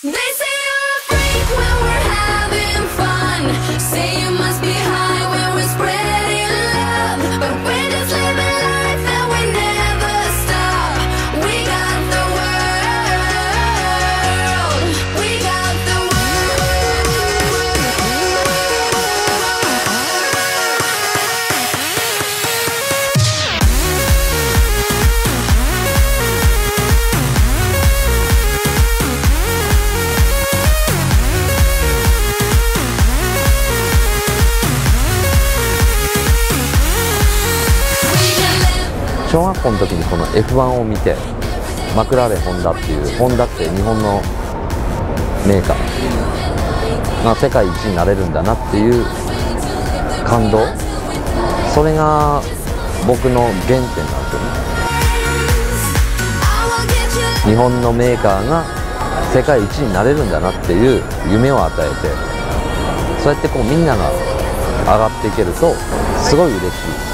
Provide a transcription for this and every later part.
They say you're a freak when we're having fun. Say 校の時にこの F1 を見てマクラーレホンダっていうホンダって日本のメーカー。が世界一になれるんだなっていう感動。それが僕の原点なんですよね。日本のメーカーが世界一になれるんだなっていう夢を与えてそうやってこうみんなが上がっていけるとすごい嬉しい。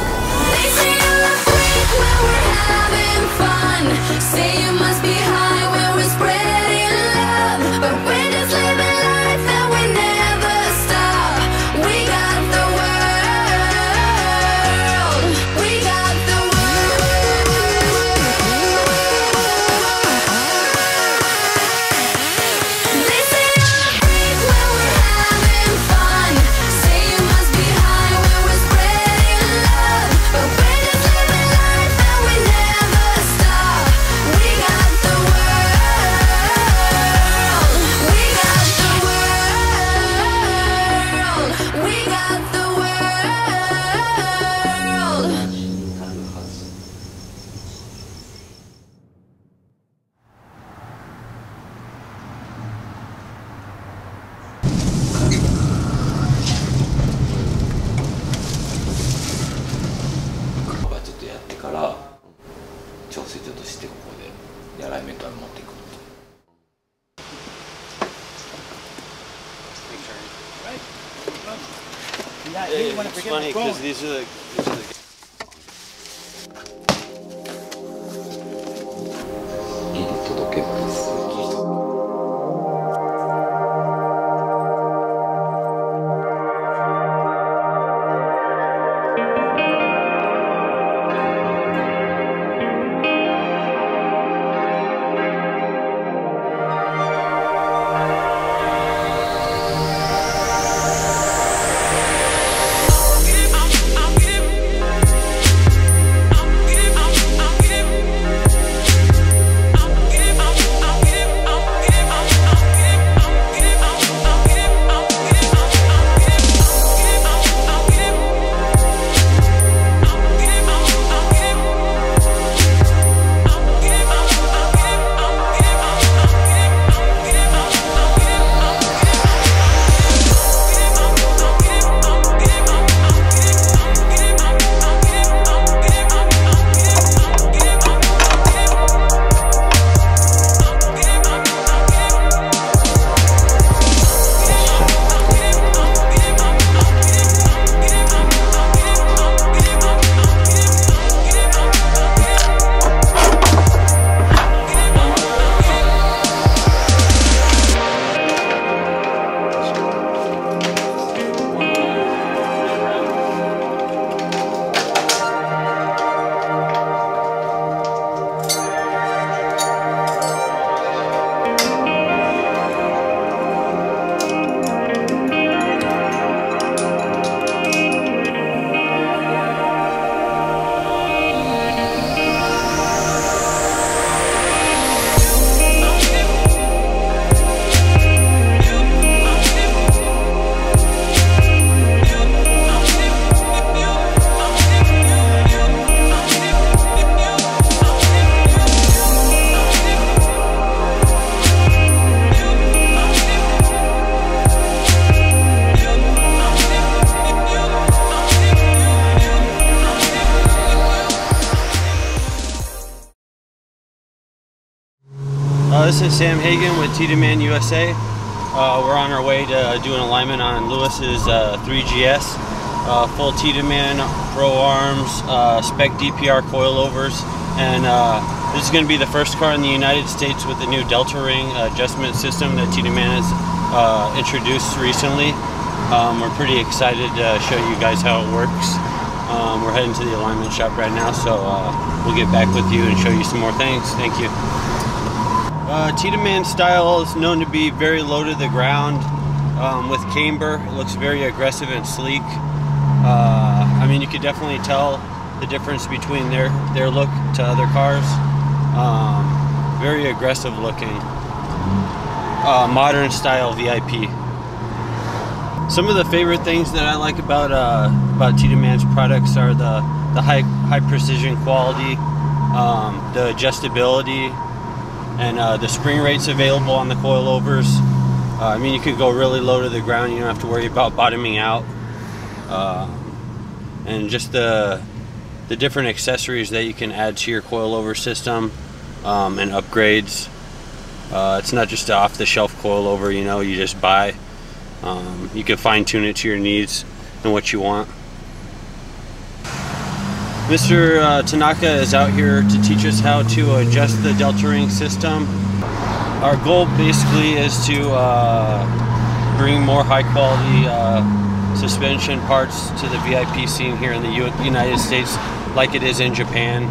eläimet it's funny because these are the this is Sam Hagan with Tiedemann USA. Uh, we're on our way to do an alignment on Lewis's uh, 3GS. Uh, full Tiedemann, pro arms, uh, spec DPR coilovers, and uh, This is going to be the first car in the United States with the new Delta Ring adjustment system that Tiedemann has uh, introduced recently. Um, we're pretty excited to show you guys how it works. Um, we're heading to the alignment shop right now, so we'll get back with you and show you some more things. Thank you. Uh, Tiedemann style is known to be very low to the ground um, with camber. It looks very aggressive and sleek. Uh, I mean, you could definitely tell the difference between their their look to other cars. Um, very aggressive looking, uh, modern style VIP. Some of the favorite things that I like about uh, about Tiedemann's products are the the high high precision quality, um, the adjustability, and uh, the spring rates available on the coilovers. Uh, I mean, you could go really low to the ground. You don't have to worry about bottoming out. Uh, and just the the different accessories that you can add to your coilover system um, and upgrades. Uh, it's not just off-the-shelf coilover. You know, you just buy. Um, you can fine-tune it to your needs and what you want. Mr. Uh, Tanaka is out here to teach us how to adjust the Delta Ring system. Our goal basically is to uh, bring more high quality uh, suspension parts to the VIP scene here in the U United States like it is in Japan.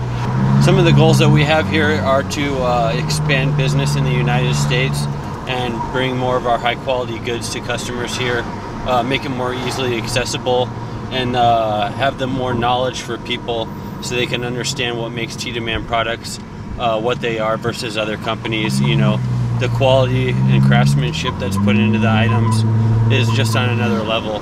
Some of the goals that we have here are to uh, expand business in the United States and bring more of our high quality goods to customers here, uh, make it more easily accessible and uh, have them more knowledge for people so they can understand what makes T-Demand products uh, what they are versus other companies. You know, the quality and craftsmanship that's put into the items is just on another level.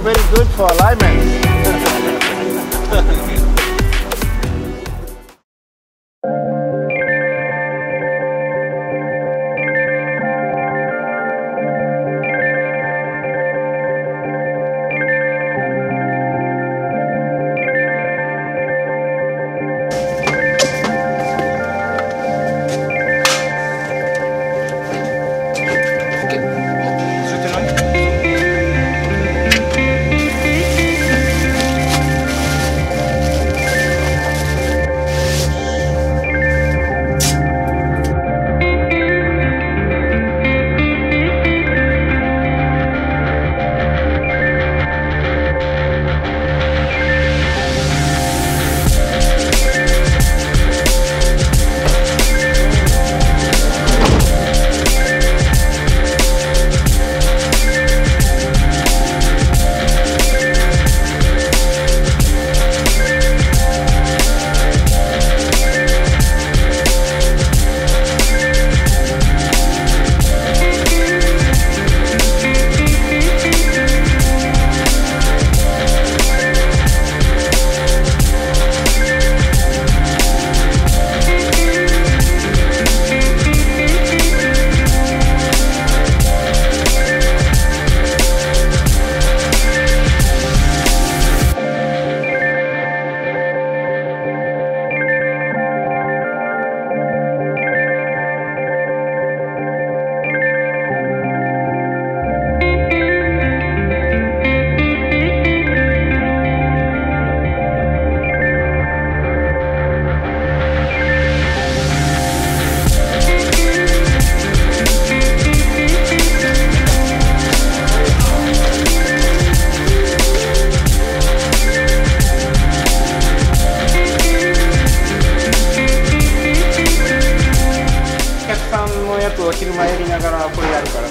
very good for alignment. 昼間やりながらこれやるから。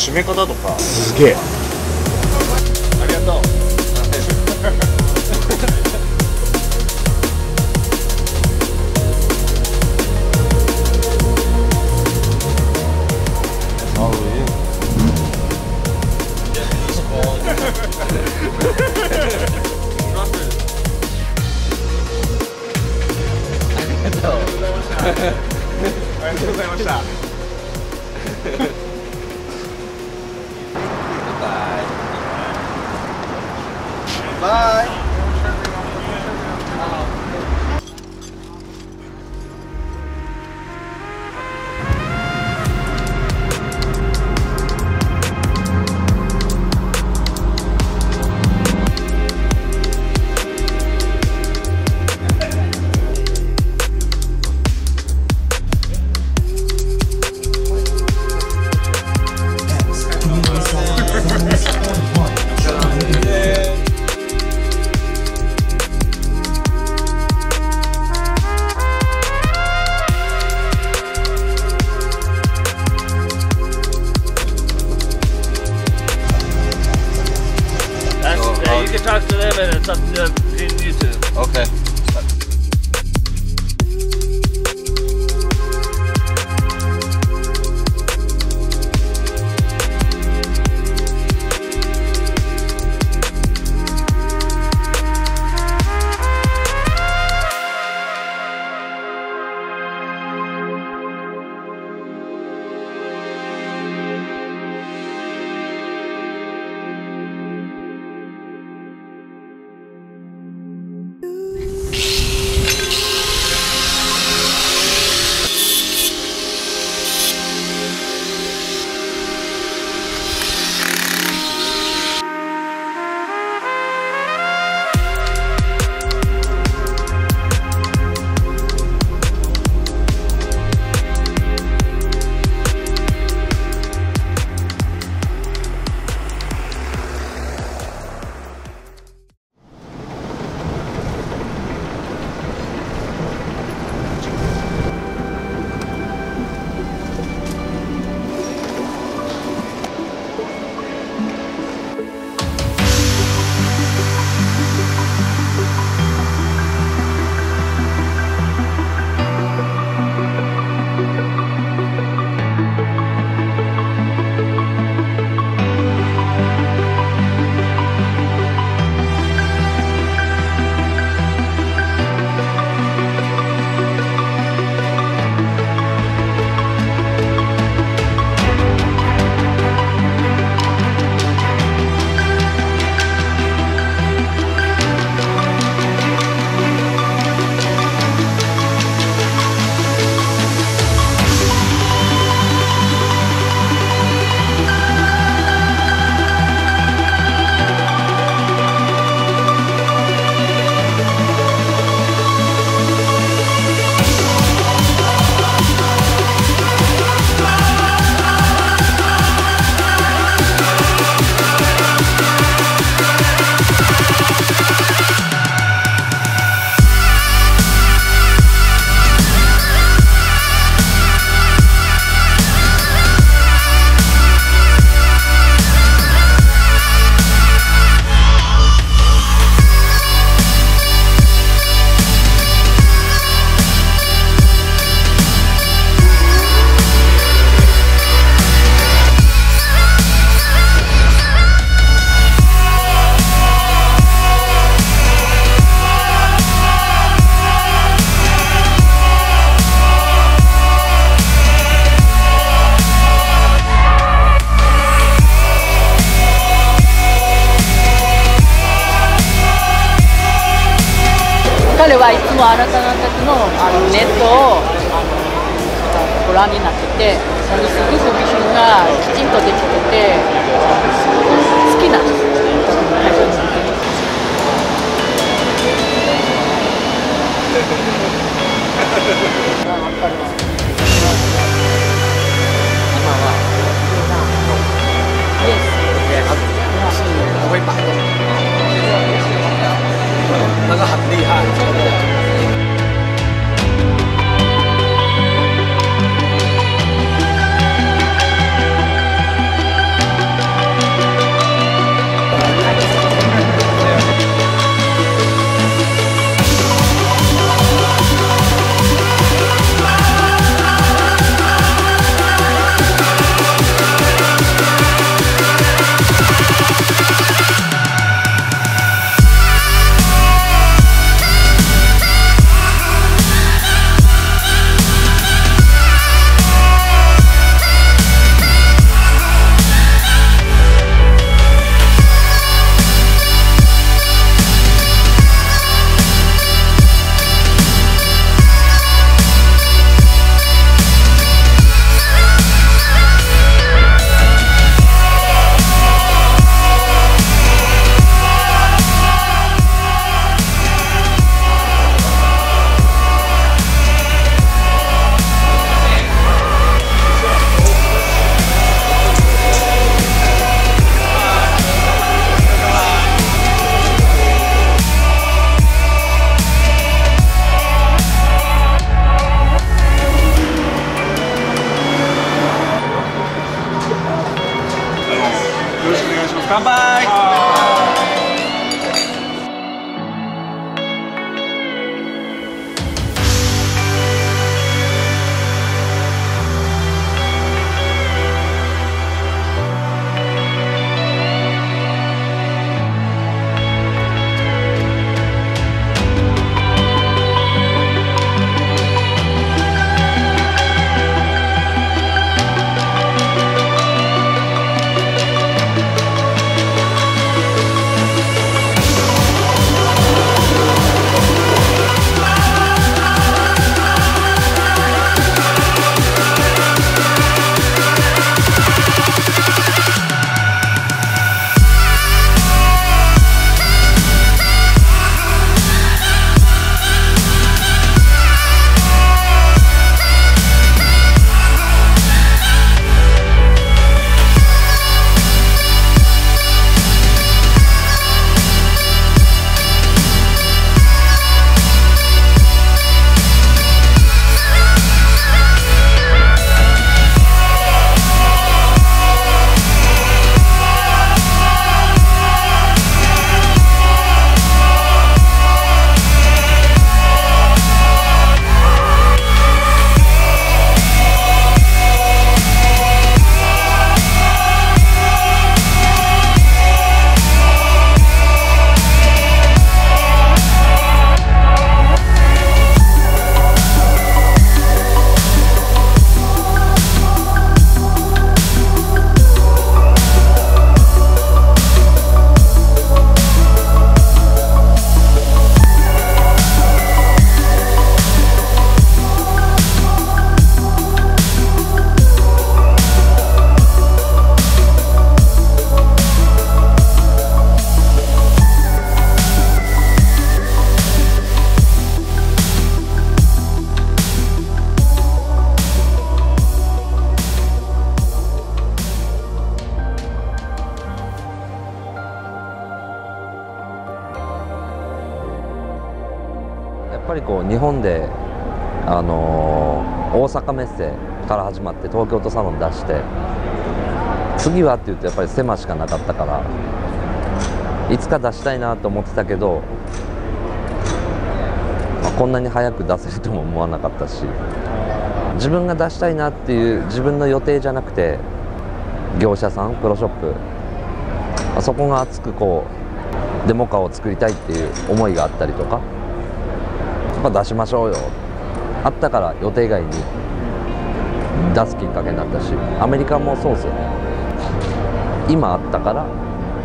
締め方とか。すげえ。can talk to them and it's up to them to YouTube. Okay. 那个很厉害， メッセから始まって東京都サロン出して次はって言うとやっぱり狭しかなかったからいつか出したいなと思ってたけど、まあこんなに早く出せるとも思わなかったし自分が出したいなっていう自分の予定じゃなくて業者さんプロショップまあそこが熱くこうデモカーを作りたいっていう思いがあったりとかやっぱ出しましょうよ。あったから予定外に出すきっかけになったしアメリカもそうですよね。今あったから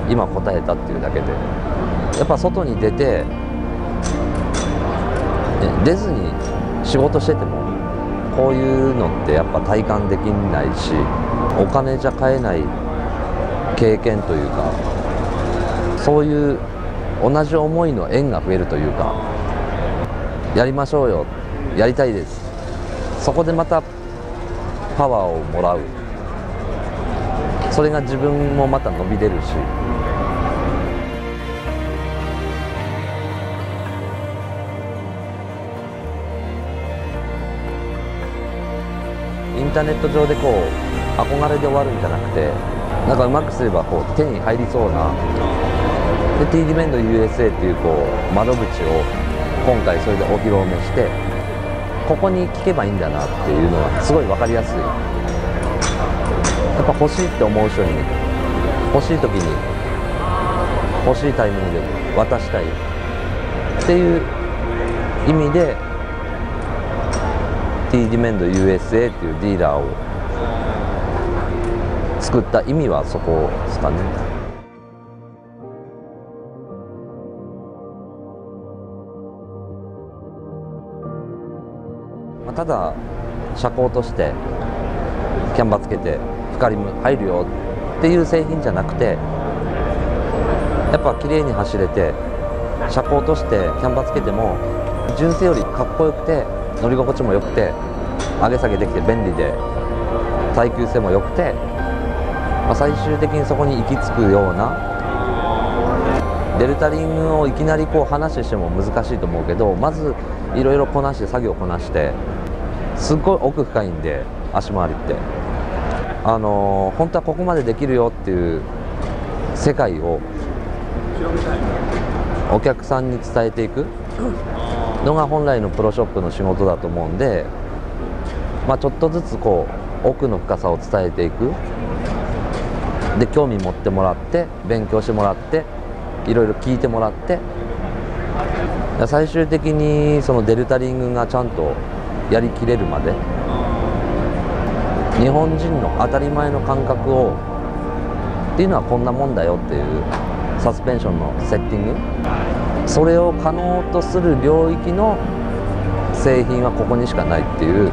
今答えたっていうだけで。やっぱ外に出て出ずに仕事しててもこういうのってやっぱ体感できないしお金じゃ買えない経験というかそういう同じ思いの縁が増えるというかやりましょうよやりたいです。そこでまたパワーをもらう。それが自分もまた伸びれるし。インターネット上でこう憧れで終わるんじゃなくてなんかうまくすればこう手に入りそうなで T ディメンド USA っていうこう窓口を今回それでお披露目してここに聞けばいいんだなっていうのはすごい分かりやすいやっぱ欲しいって思う人に欲しい時に欲しいタイミングで渡したいっていう意味で T ディメンド USA っていうディーラーを作った意味はそこですかね。ただ車高としてキャンバーつけて光も入るよっていう製品じゃなくてやっぱ綺麗に走れて車高としてキャンバーつけても純正よりかっこよくて乗り心地も良くて上げ下げできて便利で耐久性も良くて、まあ、最終的にそこに行き着くようなデルタリングをいきなりこう話しても難しいと思うけどまずいろいろこなして作業こなしてすっごい奥深いんで足回りって。あのー本当はここまでできるよっていう世界をお客さんに伝えていくのが本来のプロショップの仕事だと思うんで、まあ、ちょっとずつこう奥の深さを伝えていく。で興味持ってもらって勉強してもらっていろいろ聞いてもらって。最終的にそのデルタリングがちゃんとやりきれるまで。日本人の当たり前の感覚をっていうのはこんなもんだよっていうサスペンションのセッティング。それを可能とする領域の製品はここにしかないっていう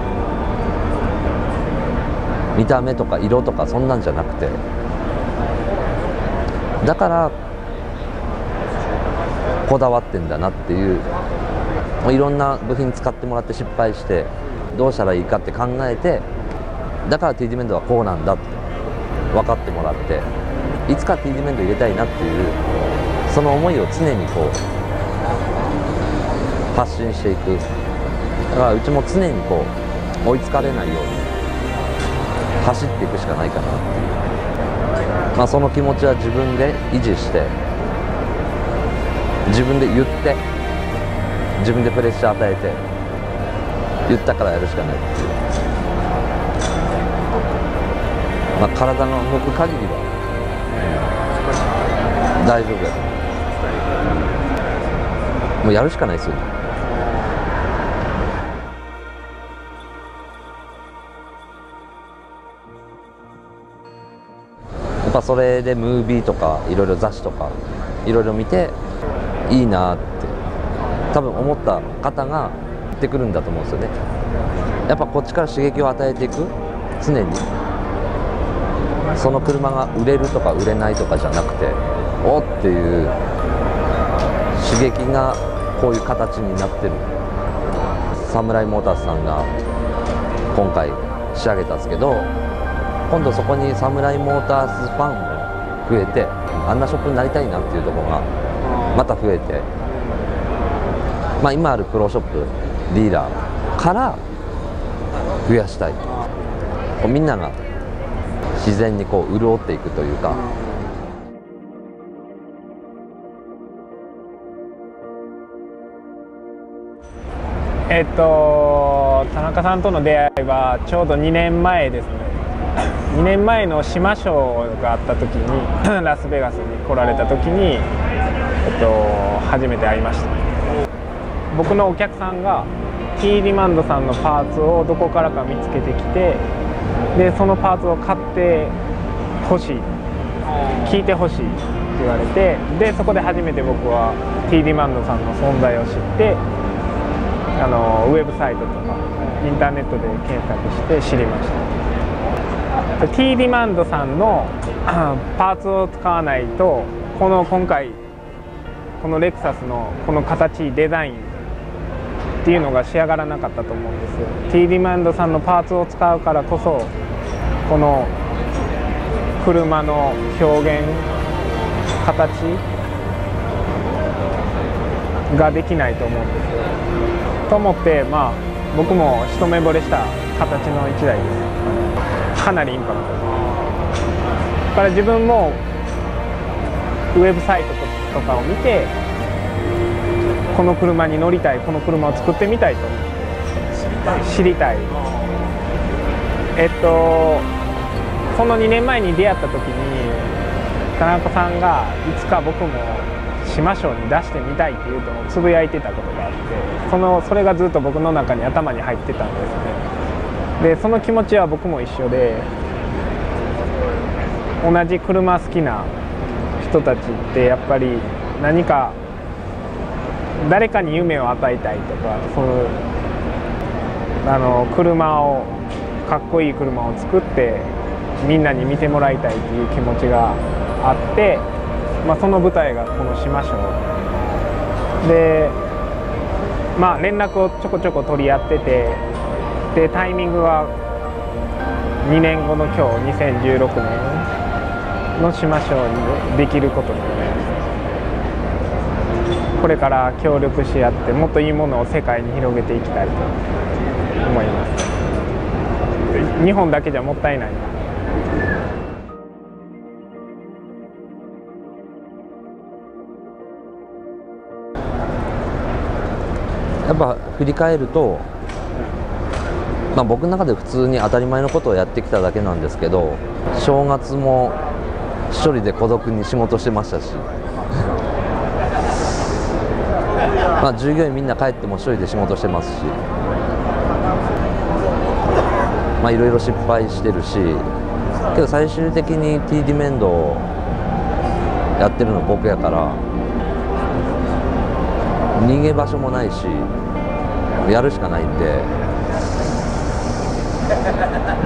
見た目とか色とかそんなんじゃなくて。だからこだわってんだなっていう。もういろんな部品使ってもらって失敗してどうしたらいいかって考えてだから T ディメンドはこうなんだって分かってもらっていつか T ディメンド入れたいなっていうその思いを常にこう発信していく。だからうちも常にこう追いつかれないように走っていくしかないかなっていう。まあその気持ちは自分で維持して自分で言って自分でプレッシャー与えて言ったからやるしかないっていう。まあ体が動く限りは大丈夫やもうやるしかないですよ。ねやっぱそれでムービーとかいろいろ雑誌とかいろいろ見ていいなっ多分思った方が言ってくるんだと思うんですよね。やっぱこっちから刺激を与えていく常に。その車が売れるとか売れないとかじゃなくておっていう刺激がこういう形になってる。サムライモータースさんが今回仕上げたんですけど今度そこにサムライモータースファンも増えてあんなショップになりたいなっていうとこがまた増えてまあ今あるプロショップディーラーから増やしたい。みんなが自然にこう潤っていくというか。えっと田中さんとの出会いはちょうど2年前ですね。2年前の島ショーがあった時にラスベガスに来られた時に、えっと、初めて会いました。僕のお客さんが T リマンドさんのパーツをどこからか見つけてきてでそのパーツを買ってほしい。聞いてほしいって言われてでそこで初めて僕は T リマンドさんの存在を知ってあのウェブサイトとかインターネットで検索して知りました。T ディマンドさんの パーツを使わないとこの今回このレクサスのこの形デザインっていうのが仕上がらなかったと思うんです T ディマンドさんのパーツを使うからこそこの車の表現形ができないと思うんですよ。と思ってまあ僕も一目惚れした形の1台です。かなりインパクト。だから自分もウェブサイトとかを見てこの車に乗りたいこの車を作ってみたいと思って知りたい。えっとその2年前に出会った時に田中さんがいつか僕も島賞に出してみたいっていうのをつぶやいてたことがあってそのそれがずっと僕の中に頭に入ってたんですね。でその気持ちは僕も一緒で同じ車好きな人たちってやっぱり何か誰かに夢を与えたいとかそういうあの車をかっこいい車を作ってみんなに見てもらいたいっていう気持ちがあって、まあ、その舞台がこの島賞でまあ連絡をちょこちょこ取り合っててでタイミングは2年後の今日2016年の島賞にできることになりました。これから協力し合ってもっといいものを世界に広げていきたいと思います。日本だけじゃもったいない。やっぱ振り返ると、まあ、僕の中で普通に当たり前のことをやってきただけなんですけど正月も一人で孤独に仕事してましたしまあ従業員みんな帰っても一人で仕事してますしまあいろいろ失敗してるしけど最終的に T ディメンドをやってるの僕やから逃げ場所もないしやるしかないんで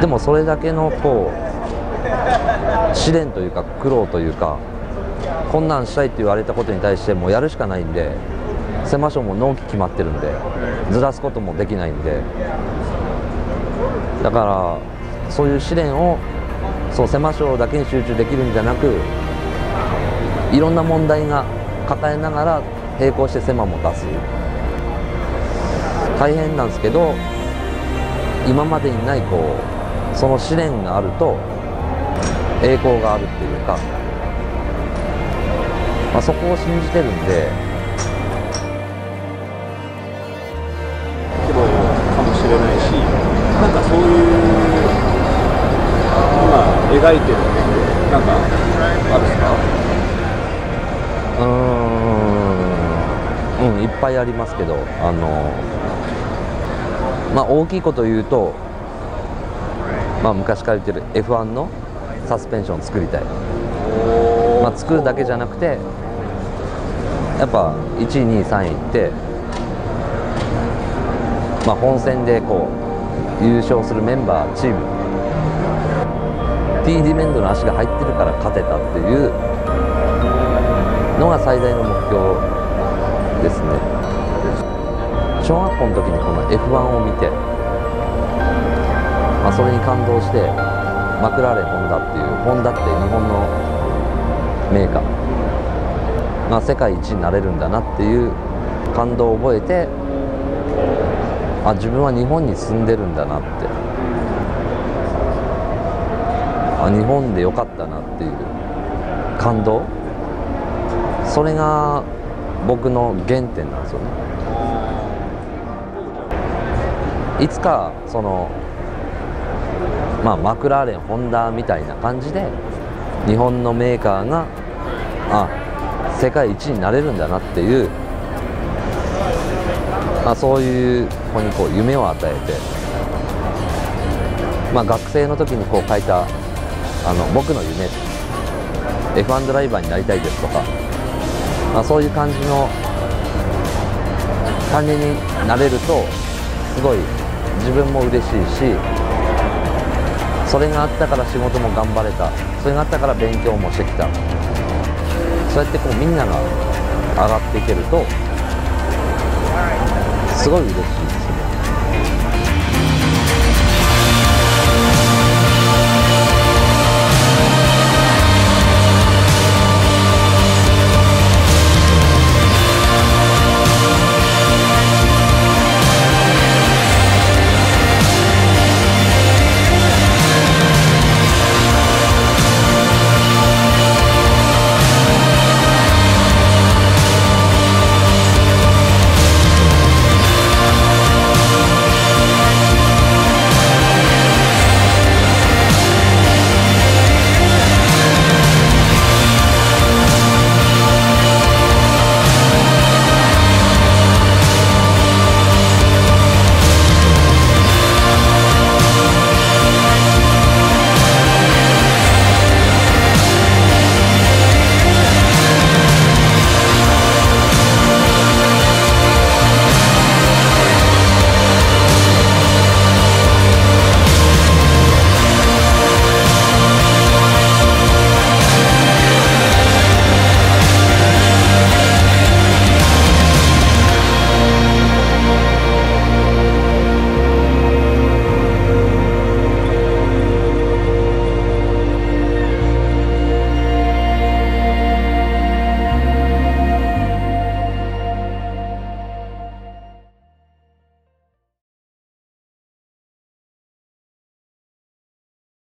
でもそれだけのこう試練というか苦労というかこんなんしたいって言われたことに対してもうやるしかないんで狭所も納期決まってるんでずらすこともできないんで。だからそういう試練をそう狭所だけに集中できるんじゃなくいろんな問題が抱えながら並行して狭も出す。大変なんですけど今までにないこうその試練があると栄光があるっていうか、まあ、そこを信じてるんで今描いてるのってなんかあるんですか？うんうんいっぱいありますけど。あのまあ大きいこと言うとまあ昔から言ってる F1 のサスペンション作りたい。まあ作るだけじゃなくてやっぱ1位2位3位いってまあ本戦でこう優勝するメンバーチーム T ディメンドの足が入ってるから勝てたっていうのが最大の目標ですね。小学校の時にこの F1 を見て、まあ、それに感動してマクラーレンホンダっていうホンダって日本のメーカー、まあ、世界一になれるんだなっていう感動を覚えてあ自分は日本に住んでるんだなってあ日本でよかったなっていう感動？それが僕の原点なんですよね。いつかそのまあマクラーレンホンダみたいな感じで日本のメーカーがあ世界一になれるんだなっていう、まあ、そういう子にこう夢を与えて、まあ、学生の時にこう書いたあの僕の夢 F1 ドライバーになりたいですとかまあ、そういう感じの感じになれるとすごい自分も嬉しいしそれがあったから仕事も頑張れたそれがあったから勉強もしてきた。そうやってこうみんなが上がっていけるとすごい嬉しい。